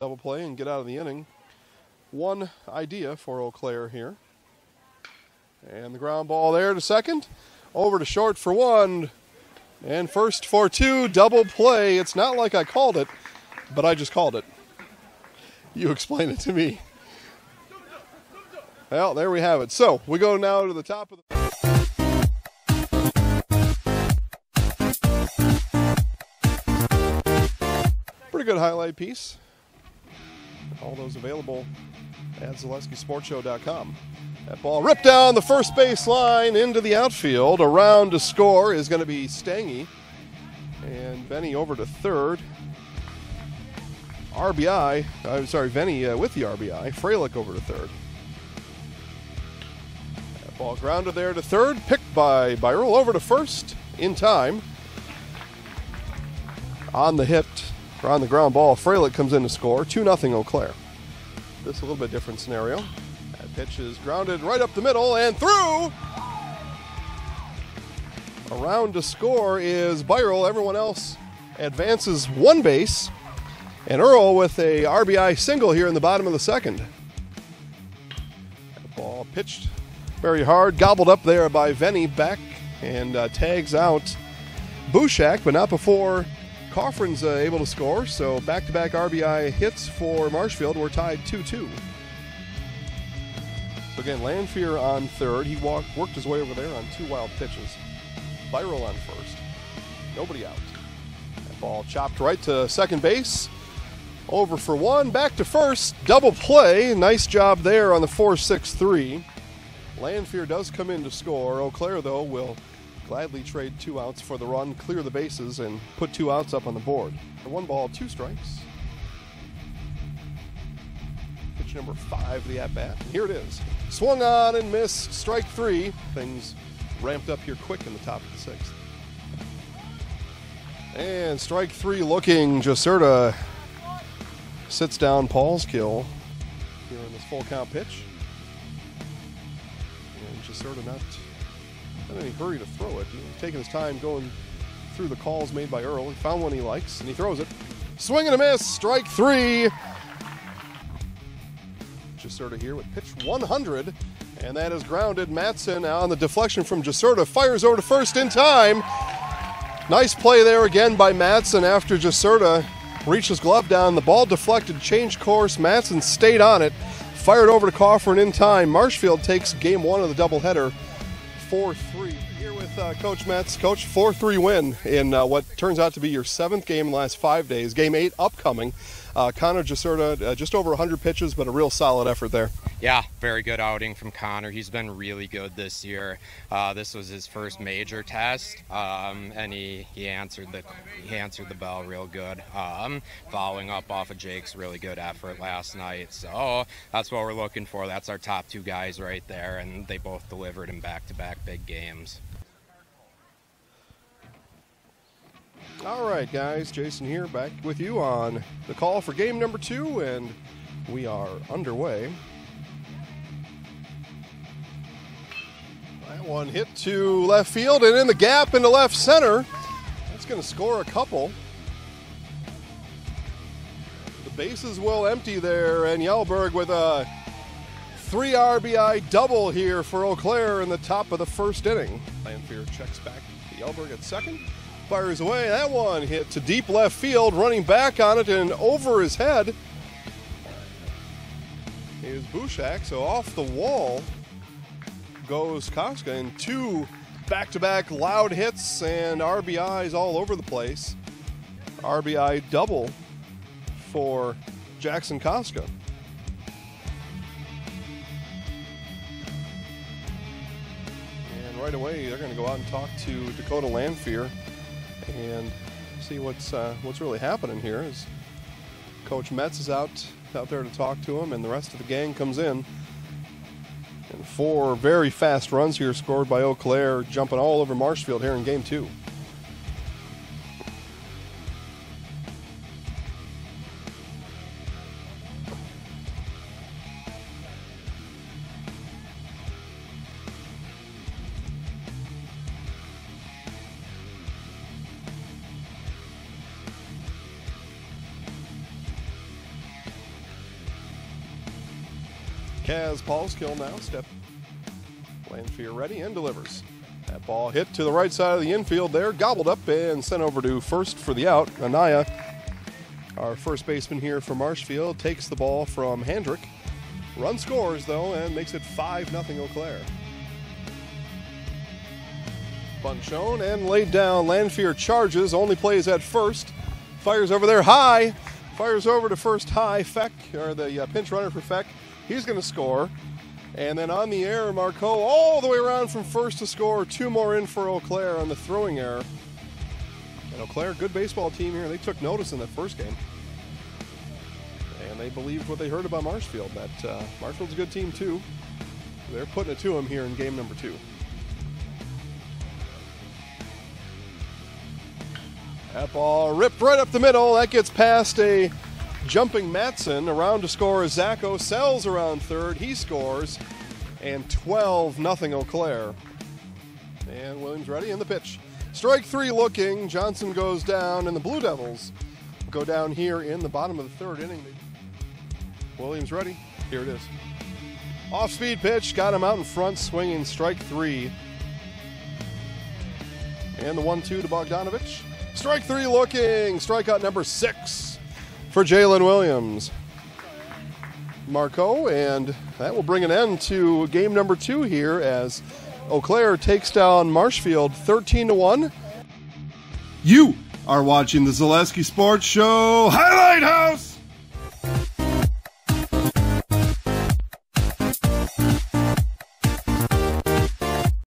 double play and get out of the inning. One idea for Eau Claire here. And the ground ball there to second. Over to short for one. And first for two. Double play. It's not like I called it, but I just called it. You explain it to me. Well, there we have it. So we go now to the top of the. Pretty good highlight piece. All those available at ZaleskiSportsShow.com. That ball ripped down the first base line into the outfield. Around to score is going to be Stangy. And Benny over to third. RBI, I'm sorry, Venny uh, with the RBI. Freilich over to third. That ball grounded there to third, picked by Byrel over to first in time. On the hit, or on the ground ball, Freilich comes in to score. 2 0 Eau Claire. This is a little bit different scenario. That pitch is grounded right up the middle and through. Around to score is Byrel. Everyone else advances one base. And Earl with a RBI single here in the bottom of the second. That ball pitched very hard, gobbled up there by Venny back and uh, tags out Bushak, but not before Coffrin's uh, able to score. So back to back RBI hits for Marshfield. We're tied 2 2. So again, Lanfear on third. He walked, worked his way over there on two wild pitches. Byrel on first. Nobody out. That ball chopped right to second base. Over for one, back to first. Double play. Nice job there on the 4 6 3. Lanfear does come in to score. Eau Claire, though, will gladly trade two outs for the run, clear the bases, and put two outs up on the board. One ball, two strikes. Pitch number five, of the at bat. Here it is. Swung on and missed. Strike three. Things ramped up here quick in the top of the sixth. And strike three looking. Jacerta sits down Paulskill here in this full count pitch. And Jacerta not in any hurry to throw it. He's taking his time going through the calls made by Earl. He found one he likes and he throws it. Swing and a miss. Strike three. Jacerta here with pitch 100. And that is grounded. Matson on the deflection from Jacerta fires over to first in time. Nice play there again by Matson after Jacerta reached his glove down. The ball deflected, changed course. Matson stayed on it, fired over to Coffin in time. Marshfield takes game one of the doubleheader 4 3. Here with uh, Coach Metz. Coach, 4 3 win in uh, what turns out to be your seventh game in the last five days. Game eight upcoming. Uh, Connor Jacerta, uh, just over 100 pitches, but a real solid effort there. Yeah, very good outing from Connor. He's been really good this year. Uh, this was his first major test, um, and he, he answered the he answered the bell real good. Um, following up off of Jake's really good effort last night. So that's what we're looking for. That's our top two guys right there, and they both delivered in back-to-back big games. All right, guys, Jason here, back with you on the call for game number two, and we are underway. That one hit to left field and in the gap into left center. That's going to score a couple. The bases will empty there, and Yelberg with a three RBI double here for Eau Claire in the top of the first inning. Lanfear checks back to Yelberg at second fires away. That one hit to deep left field, running back on it and over his head is Bushak. So off the wall goes Koska, and two back-to-back loud hits and RBIs all over the place. RBI double for Jackson Koska. And right away, they're going to go out and talk to Dakota Lanfear and see what's uh, what's really happening here. As Coach Metz is out out there to talk to him, and the rest of the gang comes in. And four very fast runs here scored by Eau Claire, jumping all over Marshfield here in game two. Kaz Paulskill now step. Lanphier ready and delivers. That ball hit to the right side of the infield there, gobbled up and sent over to first for the out. Anaya, our first baseman here for Marshfield, takes the ball from Handrick. Run scores though and makes it 5 0 Eau Claire. Bunt shown and laid down. Lanphier charges, only plays at first. Fires over there high. Fires over to first high. Feck, or the uh, pinch runner for Feck, he's going to score. And then on the air, Marco all the way around from first to score. Two more in for Eau Claire on the throwing error. And Eau Claire, good baseball team here. They took notice in that first game. And they believed what they heard about Marshfield, that uh, Marshfield's a good team too. They're putting it to them here in game number two. That ball ripped right up the middle. That gets past a jumping Matson. Around to score is Zacho. Sells around third. He scores. And 12 nothing Eau Claire. And Williams ready in the pitch. Strike three looking. Johnson goes down, and the Blue Devils go down here in the bottom of the third inning. Williams ready. Here it is. Off speed pitch. Got him out in front, swinging strike three. And the 1 2 to Bogdanovich. Strike three looking. Strikeout number six for Jalen Williams. Marco, and that will bring an end to game number two here as Eau Claire takes down Marshfield 13 to 1. You are watching the Zaleski Sports Show Highlight House.